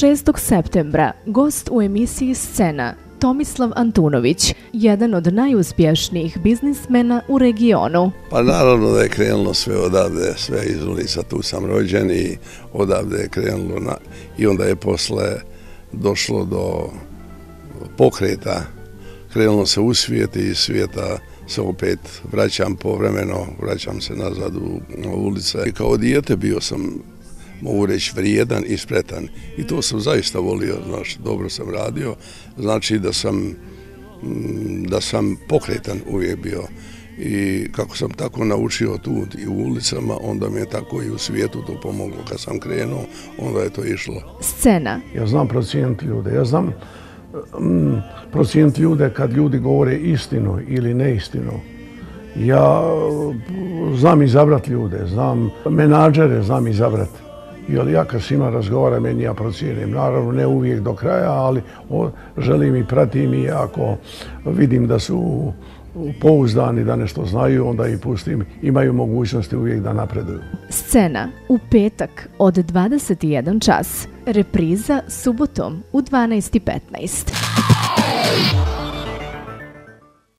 6. septembra gost u emisiji Scena Tomislav Antunović, jedan od najuspješnijih biznismena u regionu. Pa naravno da je krenulo sve odavde, sve iz ulica, tu sam rođen i odavde je krenulo na, i onda je posle došlo do pokreta, krenulo se u svijet i iz svijeta se opet vraćam povremeno, vraćam se nazad u, u ulice. I kao dijete bio sam mogu reći, vrijedan i spretan. I to sam zaista volio, znaš, dobro sam radio. Znači da sam, mm, da sam pokretan uvijek bio. I kako sam tako naučio tu i u ulicama, onda mi je tako i u svijetu to pomoglo. Kad sam krenuo, onda je to išlo. Scena. Ja znam procijeniti ljude. Ja znam mm, procijeniti ljude kad ljudi govore istinu ili neistinu. Ja mm, znam izabrati ljude, znam menadžere, znam izabrati. Jer ja kad s njima razgovaram, meni ja procijenim. Naravno, ne uvijek do kraja, ali želim i pratim i ako vidim da su pouzdani, da nešto znaju, onda i pustim. Imaju mogućnosti uvijek da napreduju. Scena u petak od 21 čas. Repriza subotom u 12.15.